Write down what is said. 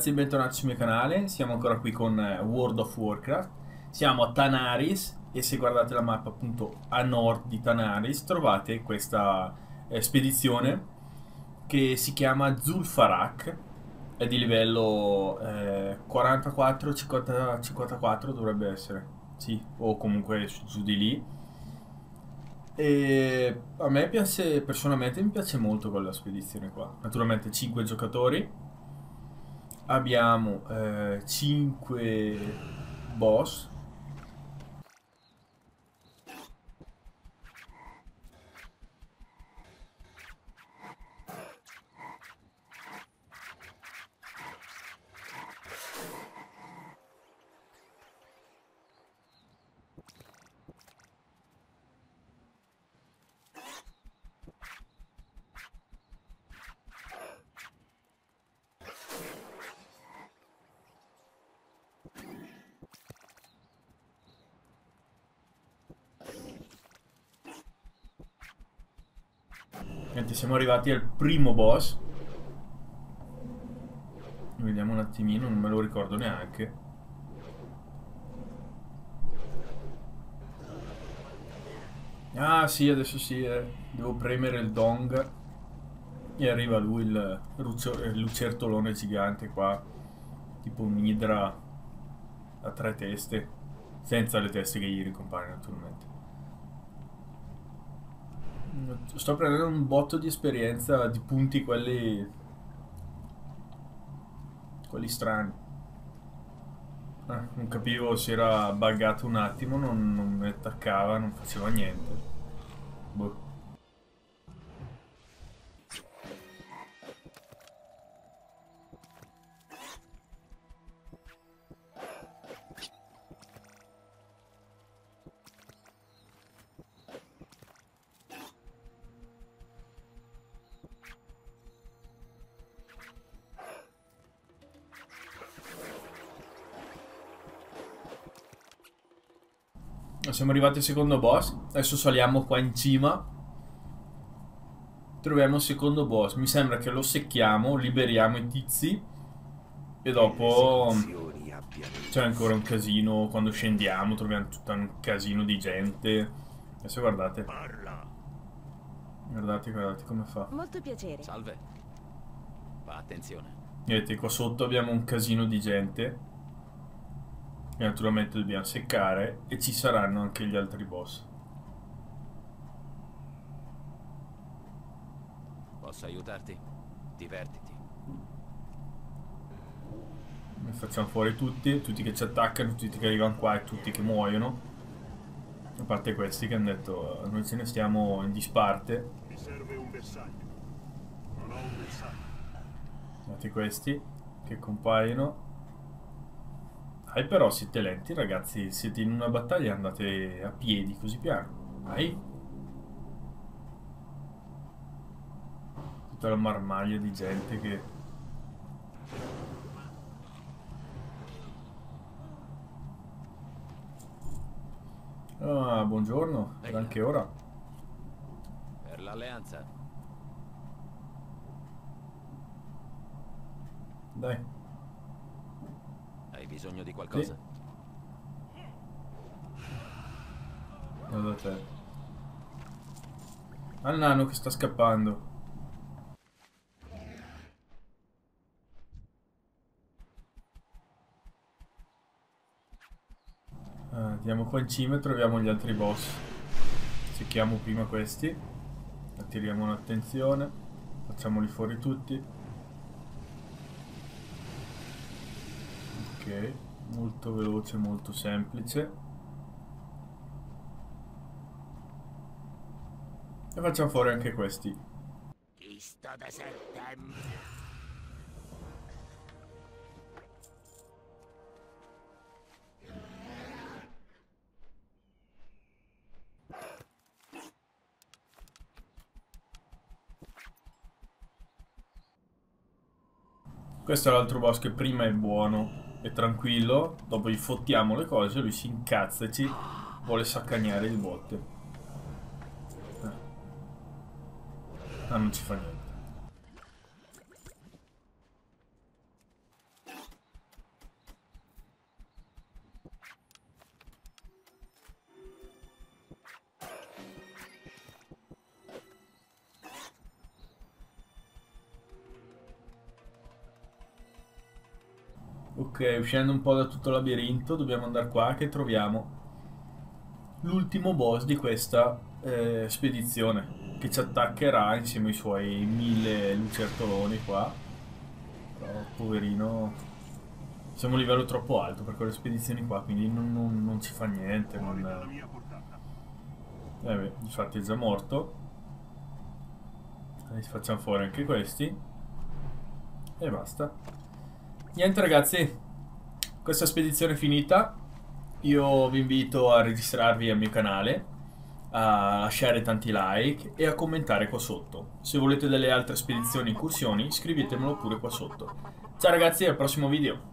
ragazzi e bentornati sul mio canale, siamo ancora qui con eh, World of Warcraft, siamo a Tanaris e se guardate la mappa appunto a nord di Tanaris trovate questa eh, spedizione che si chiama Zulfarak, è di livello eh, 44, 50, 54 dovrebbe essere, sì, o comunque su, su di lì. E a me piace, personalmente mi piace molto quella spedizione qua, naturalmente 5 giocatori abbiamo eh, 5 boss Niente, siamo arrivati al primo boss. Vediamo un attimino, non me lo ricordo neanche. Ah sì, adesso sì, eh. devo premere il dong e arriva lui, il, il lucertolone gigante qua, tipo un'idra a tre teste, senza le teste che gli ricompaiono naturalmente. Sto prendendo un botto di esperienza di punti quelli... quelli strani. Eh, non capivo se era buggato un attimo, non, non mi attaccava, non faceva niente. Boh. Siamo arrivati al secondo boss. Adesso saliamo qua in cima. Troviamo il secondo boss. Mi sembra che lo secchiamo, liberiamo i tizi. E dopo c'è ancora un casino. Quando scendiamo troviamo tutto un casino di gente. Adesso guardate. Guardate, guardate come fa. Molto piacere. Salve. Fa attenzione. Vedete, qua sotto abbiamo un casino di gente e naturalmente dobbiamo seccare e ci saranno anche gli altri boss. Posso aiutarti? Divertiti. Ne facciamo fuori tutti, tutti che ci attaccano, tutti che arrivano qua e tutti che muoiono. A parte questi che hanno detto noi ce ne stiamo in disparte. Mi serve un bersaglio. Non ho un bersaglio. Guardate questi che compaiono. Dai però siete lenti ragazzi, siete in una battaglia andate a piedi così piano. Dai. Tutta la marmaglia di gente che... Ah, buongiorno, Ehi. anche ora. Per l'alleanza. Dai. Bisogno di qualcosa? Guarda te. Al nano che sta scappando. Andiamo qua in cima e troviamo gli altri boss. Secchiamo prima questi. Attiriamo l'attenzione. Facciamoli fuori tutti. Ok, molto veloce, molto semplice. E facciamo fuori anche questi. Da settembre? Questo è l'altro boss che prima è buono e tranquillo, dopo gli fottiamo le cose, lui si incazza e ci vuole saccagnare il botte. Eh. Ah, non ci fa niente. Ok, uscendo un po' da tutto il labirinto, dobbiamo andare qua che troviamo l'ultimo boss di questa eh, spedizione che ci attaccherà insieme ai suoi mille lucertoloni qua. Però, poverino, siamo a un livello troppo alto per quelle spedizioni qua, quindi non, non- non ci fa niente. Non... Eh beh, infatti è già morto. Facciamo fuori anche questi. E basta. Niente ragazzi, questa spedizione è finita. Io vi invito a registrarvi al mio canale, a lasciare tanti like e a commentare qua sotto. Se volete delle altre spedizioni e incursioni, scrivetemelo pure qua sotto. Ciao ragazzi, al prossimo video.